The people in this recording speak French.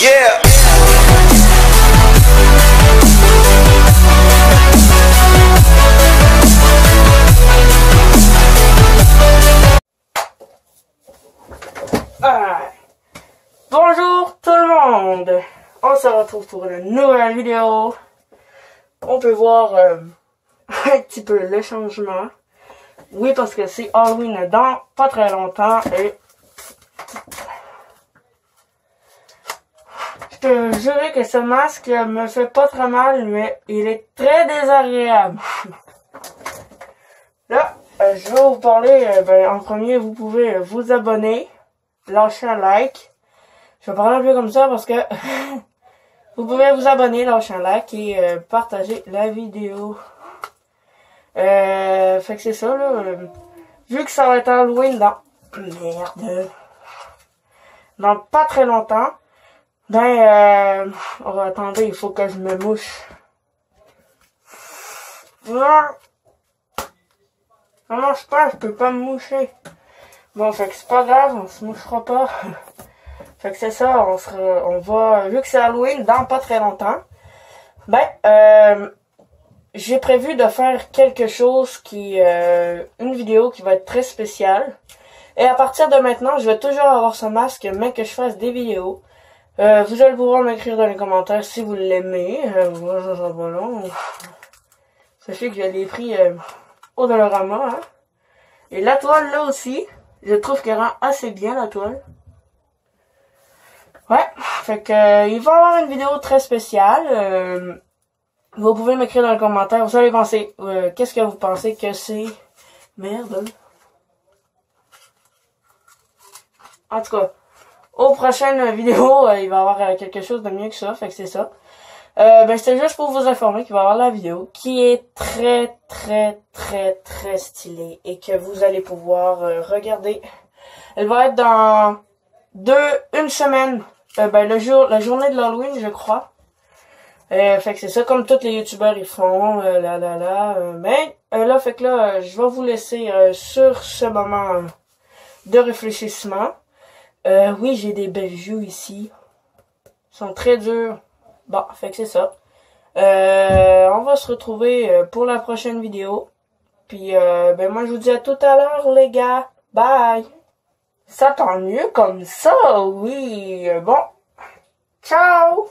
Yeah. Ah. Bonjour tout le monde On se retrouve pour une nouvelle vidéo. On peut voir euh, un petit peu le changement. Oui, parce que c'est Halloween dans pas très longtemps et... Te jurer que ce masque me fait pas très mal, mais il est très désagréable. Là, euh, je vais vous parler, euh, ben, en premier, vous pouvez euh, vous abonner, lâcher un like. Je vais parler un peu comme ça parce que vous pouvez vous abonner, lâcher un like et partager la vidéo. Fait que c'est ça, là. vu que ça va être Halloween dans... Merde. Dans pas très longtemps, ben, euh... oh, attendez, il faut que je me mouche. Ah. Ça marche pas, je peux pas me moucher. Bon, fait que c'est pas grave, on se mouchera pas. fait que c'est ça, on sera, on va, vu que c'est Halloween dans pas très longtemps, ben, euh, j'ai prévu de faire quelque chose qui, euh, une vidéo qui va être très spéciale. Et à partir de maintenant, je vais toujours avoir ce masque, mais que je fasse des vidéos. Euh, vous allez pouvoir m'écrire dans les commentaires si vous l'aimez. Euh, moi, ça sera pas long. Sachez que je l'ai pris euh, au Dolorama. Hein. Et la toile là aussi, je trouve qu'elle rend assez bien la toile. Ouais, fait que euh, il va y avoir une vidéo très spéciale. euh, vous pouvez m'écrire dans les commentaires. Vous allez penser, qu'est-ce que vous pensez que c'est? Merde. En tout cas, aux prochaines vidéos, euh, il va y avoir euh, quelque chose de mieux que ça. Fait que c'est ça. Euh, ben, c'était juste pour vous informer qu'il va y avoir la vidéo qui est très, très, très, très stylée et que vous allez pouvoir euh, regarder. Elle va être dans deux, une semaine. Ben, le jour, la journée de l'Halloween, je crois. Fait que c'est ça comme tous les youtubeurs ils font, là, là, là. mais là, fait que là, je vais vous laisser sur ce moment de réfléchissement. Euh, oui, j'ai des belles joues ici. Ils sont très durs. Bon, fait que c'est ça. Euh, on va se retrouver euh, pour la prochaine vidéo. Puis, euh, ben moi, je vous dis à tout à l'heure, les gars. Bye! Ça tant mieux comme ça, oui. Bon. Ciao!